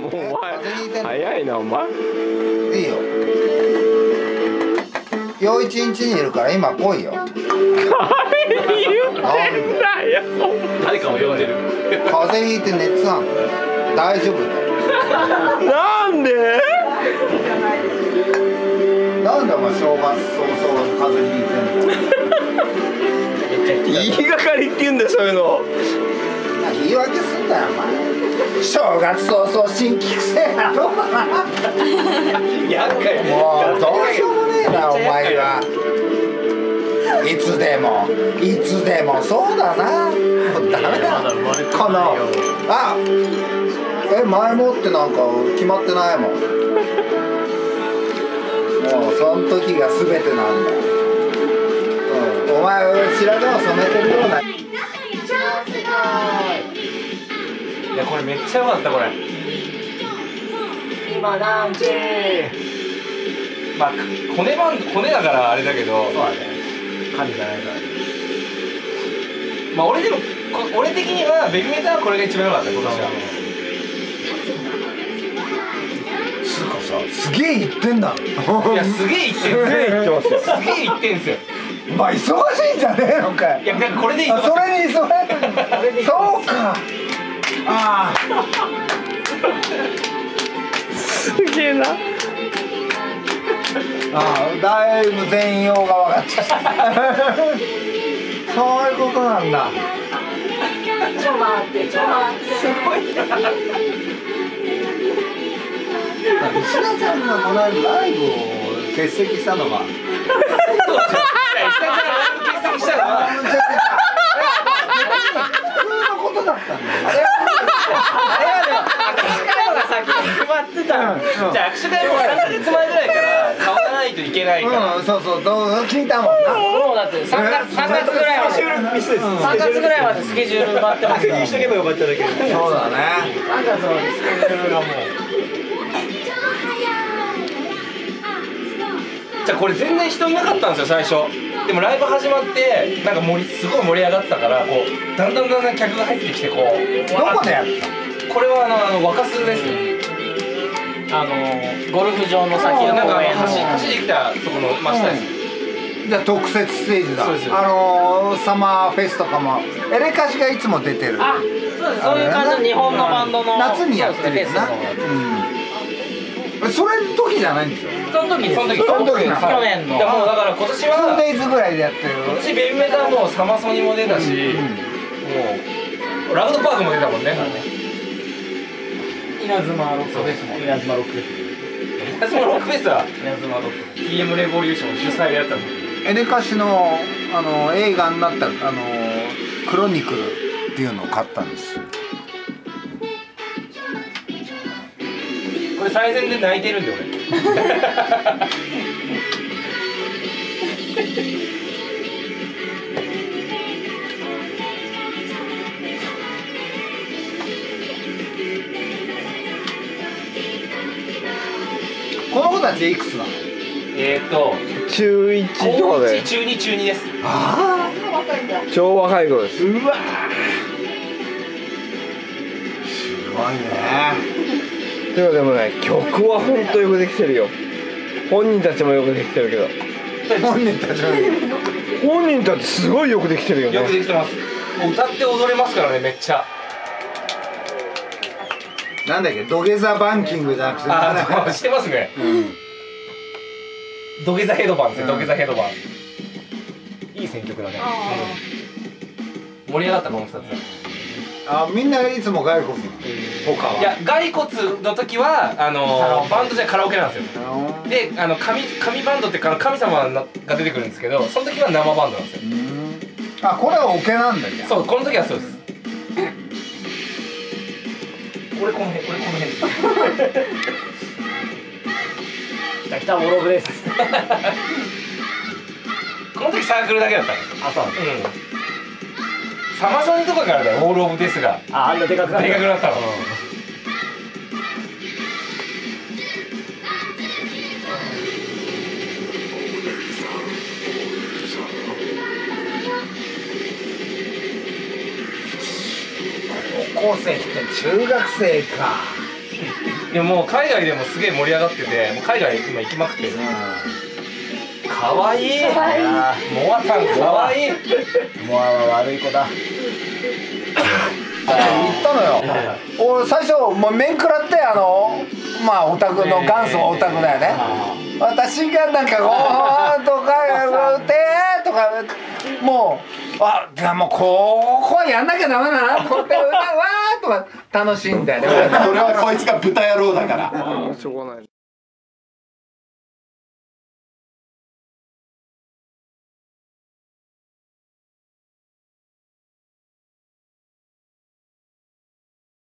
もうお前風邪ひいてんの早いなお前。いいよ。陽一ん家にいるから今来いよ。誰に言ってんだよ。誰かを呼んでる。風邪ひいて熱あんの。大丈夫だ。よなんで？なんでお前正月早々風邪ひいてんの。言いがかりって言うんだよそういうの。言い訳すんだよお前正月早々新規癖やろ。厄介もうどうしようもねえなお前は。いつでもいつでも。そうだな。もうダメだ。このあえ前もってなんか決まってないもん。もうその時が全てなんだ、うん、お前白髪を染めてるような。いやこれめっちゃ良かったこれ。今何時まあ骨バン骨だからあれだけどそうだね。神じゃないから。まあ俺でもこ俺的にはベビメタはこれが一番良かった今年は。つうかさすげえ言ってんだ。いやすげえ言ってんすすげえ言ってますよ。すげえ言ってんすよ。まあ忙しいんじゃねえのかいいやなんかこれでいい。あそれにそれ そうかあすげえな。あああだいぶ全容が分かっちゃった。そういうことなんだ。ちょ待ってちょ待って。すごいな。石田さんがこの間ライブを欠席したのがそう下からライブ欠席したの？は 普通のことだったんだよじゃあ握手会も3ヶ月前ぐらいから買わないといけないから。うんそうそうどう聞いたもんな。もうだって3月3月ぐらいまで。ミスです3月ぐらいまでスケジュール埋まってますから。にしとけばよかっただけそうだね。3月までスケジュールがもう。じゃあこれ全然人いなかったんですよ最初でもライブ始まってなんか盛りすごい盛り上がってたからこうだんだんだんだん客が入ってきてこうどこで？やったこれはあのあの若洲ですね。あのゴルフ場の先のなんか公園の。橋橋できたところの真下です、じゃあ特設ステージだ。そうです。あのー、サマーフェスとかも。エレカシがいつも出てる。あそうです。そういう感じの日本のバンドの。夏にやってるよな。そうですね。フェスのうん。それの時じゃないんですよその時です。その時。その時な去年の。もうだから今年は 2days ぐらいでやってる今年ベビーメタはもうサマソニも出たし、もうラウドパークも出たもんね、稲妻ロックフェスも稲妻ロックフェスそのロックフェスは稲妻ロック。フェ TM レボリューション主催でやったのエレカシのあの映画になったあのクロニクルっていうのを買ったんですこれ最前で泣いてるんで俺 この子たちいくつなの？えーっと中1と高かで。1中2中2です。あ超若い子です。あうわすごいねでもでもね曲は本当よくできてるよ。本人たちもよくできてるけど。本人たちは本人たちすごいよくできてるよよくでねきてます。もう歌って踊れますからねめっちゃ。なんだっけ？土下座バンキングじゃなくて。ああ知ってますね。土下座ヘドバンですようん。土下座ヘドバン。いい選曲だね。うん。盛り上がったこの2つ。あみんないつも骸骨他は。いや骸骨の時はあの バンドじゃカラオケなんですよ。あであの神神バンドってか神様が出てくるんですけどその時は生バンドなんですよ。ーあこれはオケなんだじゃんそうこの時はそうです。俺この辺俺この辺ス北北モロブです。この時サークルだけだったのあそう。うんサマソニとかからだよオールオブデスが。ああんなでかくなったでかくなったの。高校生って中学生か。でももう海外でもすげえ盛り上がっててもう海外今行きまくってるかわい。い可愛い。モアタンかわ。いい。モアは悪い子だ。言ったのよ。俺最初もう面食らってあのまあオタクの元祖オタクだよね。私がなんか「ご飯とか打て」とかもうあじゃあもうここはやんなきゃダメだな。こうやって「うわー」とか楽しいんだよね。それはこいつが豚野郎だから。しょうがない